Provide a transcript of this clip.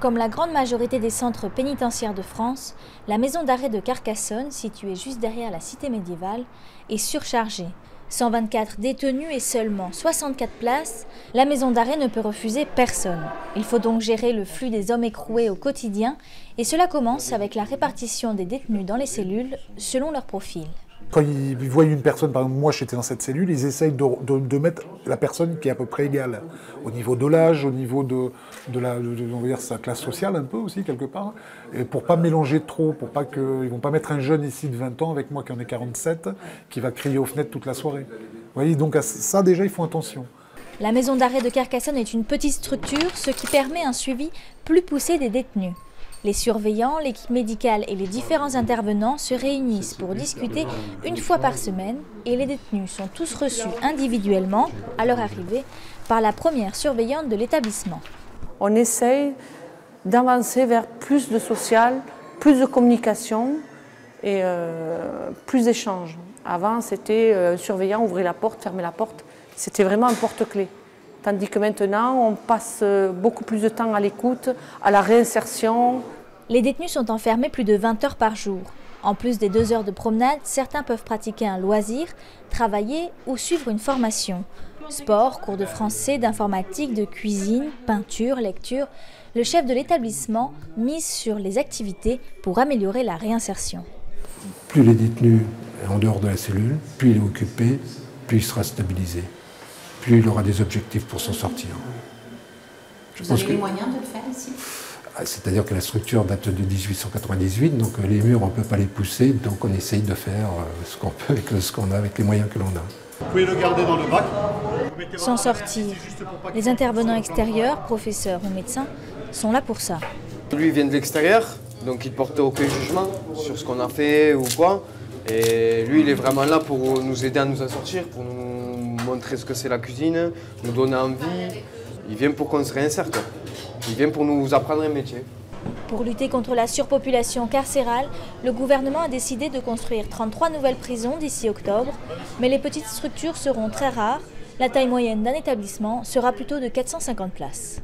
Comme la grande majorité des centres pénitentiaires de France, la maison d'arrêt de Carcassonne, située juste derrière la cité médiévale, est surchargée. 124 détenus et seulement 64 places, la maison d'arrêt ne peut refuser personne. Il faut donc gérer le flux des hommes écroués au quotidien et cela commence avec la répartition des détenus dans les cellules selon leur profil. Quand ils voient une personne, par exemple moi j'étais dans cette cellule, ils essayent de, mettre la personne qui est à peu près égale, au niveau de l'âge, au niveau de, la, on sa classe sociale un peu aussi quelque part, et pour pas mélanger trop, pour pas que, ils vont pas mettre un jeune ici de 20 ans avec moi qui en ai 47, qui va crier aux fenêtres toute la soirée. Vous voyez, donc à ça déjà ils font attention. La maison d'arrêt de Carcassonne est une petite structure, ce qui permet un suivi plus poussé des détenus. Les surveillants, l'équipe médicale et les différents intervenants se réunissent pour discuter une fois par semaine et les détenus sont tous reçus individuellement à leur arrivée par la première surveillante de l'établissement. On essaye d'avancer vers plus de social, plus de communication et euh, plus d'échanges. Avant, c'était euh, surveillant, ouvrir la porte, fermer la porte. C'était vraiment un porte-clé. Tandis que maintenant, on passe beaucoup plus de temps à l'écoute, à la réinsertion. Les détenus sont enfermés plus de 20 heures par jour. En plus des deux heures de promenade, certains peuvent pratiquer un loisir, travailler ou suivre une formation. Sport, cours de français, d'informatique, de cuisine, peinture, lecture. Le chef de l'établissement mise sur les activités pour améliorer la réinsertion. Plus les détenus est en dehors de la cellule, plus il est occupé, plus il sera stabilisé plus il aura des objectifs pour s'en sortir. Vous avez les moyens de le faire ici ah, c'est-à-dire que la structure date de 1898, donc euh, les murs, on ne peut pas les pousser, donc on essaye de faire euh, ce qu'on peut avec ce qu'on a, avec les moyens que l'on a. Vous pouvez le garder dans le bac. Sans sortir, les intervenants extérieurs, professeurs ou médecins, sont là pour ça. Lui il vient de l'extérieur, donc il porte aucun jugement sur ce qu'on a fait ou quoi. Et lui, il est vraiment là pour nous aider à nous en sortir, pour nous montrer ce que c'est la cuisine, nous donner envie. Il vient pour qu'on se réinsère. Il vient pour nous apprendre un métier. Pour lutter contre la surpopulation carcérale, le gouvernement a décidé de construire 33 nouvelles prisons d'ici octobre, mais les petites structures seront très rares. La taille moyenne d'un établissement sera plutôt de 450 places.